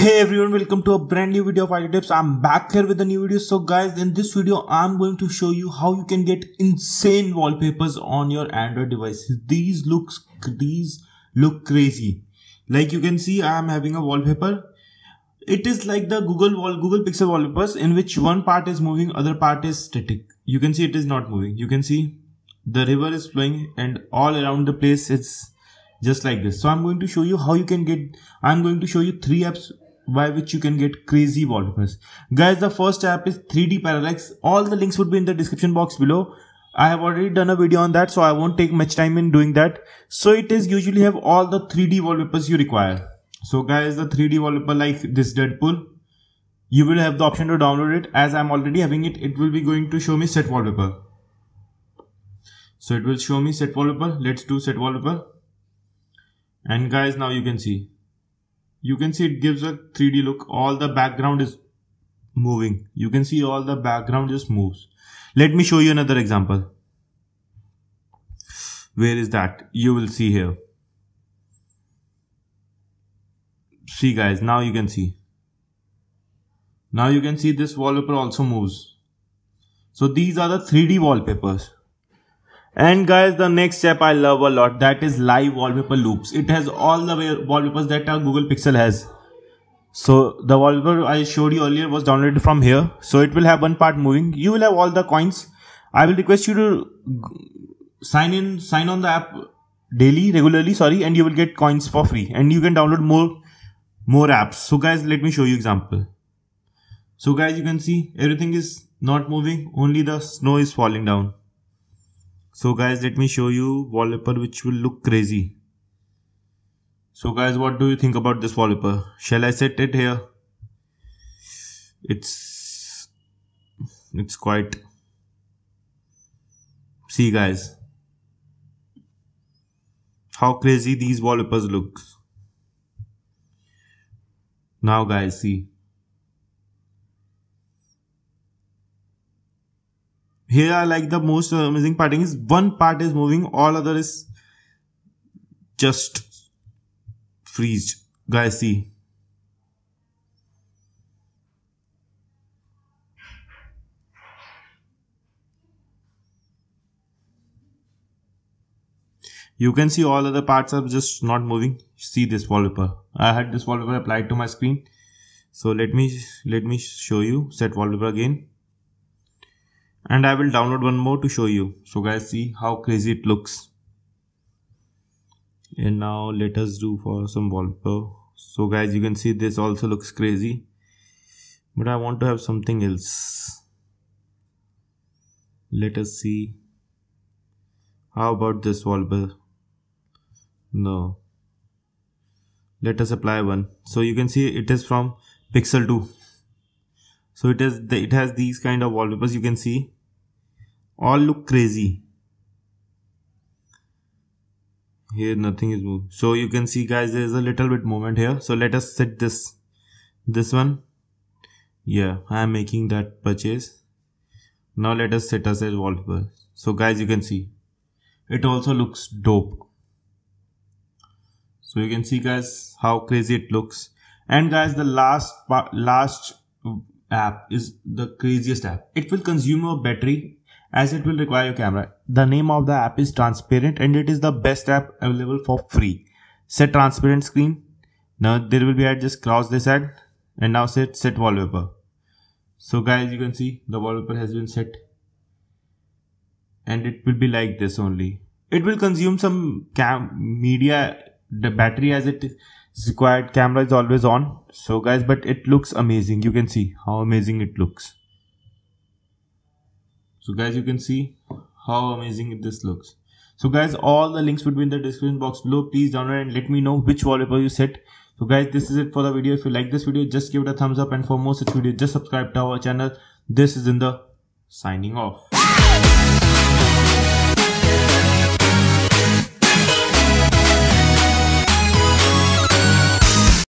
Hey everyone, welcome to a brand new video of ID Tips. I'm back here with a new video. So guys, in this video, I'm going to show you how you can get insane wallpapers on your Android devices. These looks, these look crazy. Like you can see, I'm having a wallpaper. It is like the Google wall, Google Pixel wallpapers in which one part is moving, other part is static. You can see it is not moving. You can see the river is flowing and all around the place it's just like this so i'm going to show you how you can get i'm going to show you three apps by which you can get crazy wallpapers. Guys the first app is 3d parallax. All the links would be in the description box below. I have already done a video on that so i won't take much time in doing that. So it is usually have all the 3d wallpapers you require. So guys the 3d wallpaper like this deadpool you will have the option to download it. As i'm already having it it will be going to show me set wallpaper. So it will show me set wallpaper. Let's do set wallpaper. And guys now you can see you can see it gives a 3d look. All the background is moving. You can see all the background just moves. Let me show you another example. Where is that? You will see here. See guys now you can see. Now you can see this wallpaper also moves. So these are the 3d wallpapers and guys, the next step I love a lot, that is live wallpaper loops. It has all the wallpapers that our Google Pixel has. So the wallpaper I showed you earlier was downloaded from here. So it will have one part moving. You will have all the coins. I will request you to sign in, sign on the app daily, regularly, sorry, and you will get coins for free. And you can download more, more apps. So guys, let me show you example. So guys, you can see everything is not moving. Only the snow is falling down so guys let me show you wallpaper which will look crazy. So guys what do you think about this wallpaper? Shall I set it here? It's it's quite see guys how crazy these wallpapers look now guys see here I like the most amazing parting is one part is moving all other is just freezed. Guys see. You can see all other parts are just not moving. See this wallpaper. I had this wallpaper applied to my screen. So let me let me show you. Set wallpaper again and I will download one more to show you. So guys see how crazy it looks. And now let us do for some wallpaper. So guys you can see this also looks crazy. But I want to have something else. Let us see. How about this wallpaper? No. Let us apply one. So you can see it is from pixel 2 so it is the, it has these kind of wallpapers you can see all look crazy. Here nothing is moved so you can see guys there is a little bit movement here. So let us set this this one. Yeah i am making that purchase. Now let us set us as wallpaper so guys you can see. It also looks dope. So you can see guys how crazy it looks. And guys the last last app is the craziest app. It will consume your battery as it will require your camera. The name of the app is transparent and it is the best app available for free. Set transparent screen. Now there will be I just cross this ad and now set set wallpaper. So guys you can see the wallpaper has been set and it will be like this only. It will consume some cam media the battery as it required camera is always on so guys but it looks amazing you can see how amazing it looks so guys you can see how amazing this looks. So guys all the links would be in the description box below. Please download and let me know which wallpaper you set. So guys this is it for the video. If you like this video just give it a thumbs up. And for more such videos just subscribe to our channel. This is in the signing off